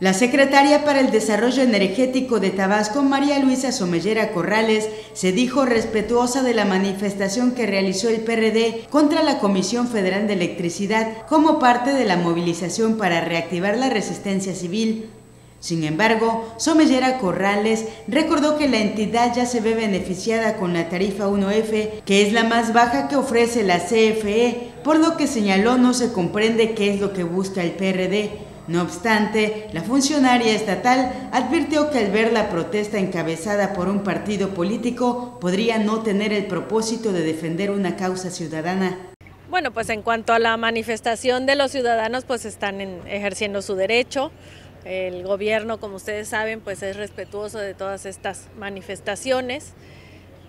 La secretaria para el Desarrollo Energético de Tabasco, María Luisa Somellera Corrales, se dijo respetuosa de la manifestación que realizó el PRD contra la Comisión Federal de Electricidad como parte de la movilización para reactivar la resistencia civil. Sin embargo, Somellera Corrales recordó que la entidad ya se ve beneficiada con la tarifa 1F, que es la más baja que ofrece la CFE, por lo que señaló no se comprende qué es lo que busca el PRD no obstante, la funcionaria estatal advirtió que al ver la protesta encabezada por un partido político podría no tener el propósito de defender una causa ciudadana. Bueno, pues en cuanto a la manifestación de los ciudadanos, pues están ejerciendo su derecho. El gobierno, como ustedes saben, pues es respetuoso de todas estas manifestaciones.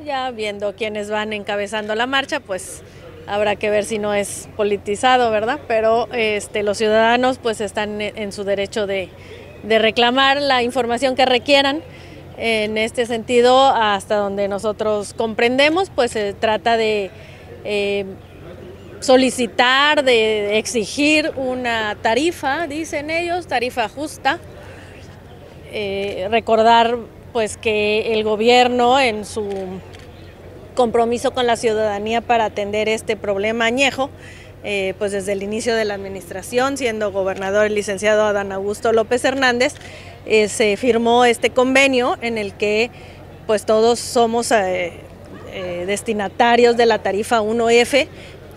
Ya viendo quiénes van encabezando la marcha, pues habrá que ver si no es politizado, ¿verdad? Pero este, los ciudadanos pues están en su derecho de, reclamar la información que requieran. En este sentido, hasta donde nosotros comprendemos, pues se trata de eh, solicitar, de exigir una tarifa, dicen ellos, tarifa justa. Eh, recordar pues que el gobierno en su compromiso con la ciudadanía para atender este problema añejo. Eh, pues desde el inicio de la administración, siendo gobernador el licenciado Adán Augusto López Hernández, eh, se firmó este convenio en el que pues todos somos eh, destinatarios de la tarifa 1F,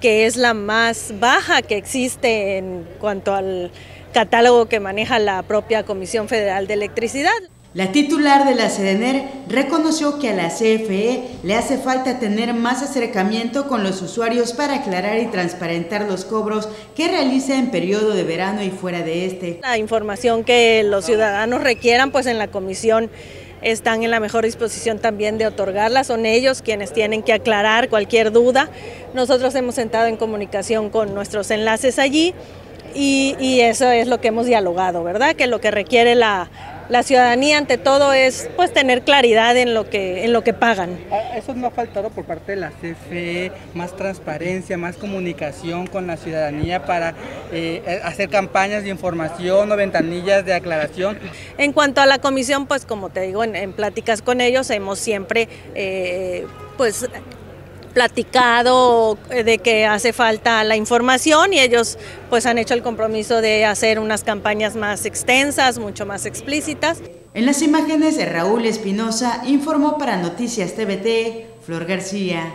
que es la más baja que existe en cuanto al catálogo que maneja la propia Comisión Federal de Electricidad. La titular de la CDNER reconoció que a la CFE le hace falta tener más acercamiento con los usuarios para aclarar y transparentar los cobros que realiza en periodo de verano y fuera de este. La información que los ciudadanos requieran, pues en la comisión están en la mejor disposición también de otorgarla, son ellos quienes tienen que aclarar cualquier duda. Nosotros hemos sentado en comunicación con nuestros enlaces allí y, y eso es lo que hemos dialogado, ¿verdad? Que lo que requiere la la ciudadanía ante todo es pues tener claridad en lo que en lo que pagan. Ah, eso no ha faltado por parte de la CFE, más transparencia, más comunicación con la ciudadanía para eh, hacer campañas de información o ventanillas de aclaración. En cuanto a la comisión, pues como te digo, en, pláticas con ellos hemos siempre eh, pues platicado de que hace falta la información y ellos pues han hecho el compromiso de hacer unas campañas más extensas, mucho más explícitas. En las imágenes de Raúl Espinosa informó para Noticias TVT Flor García.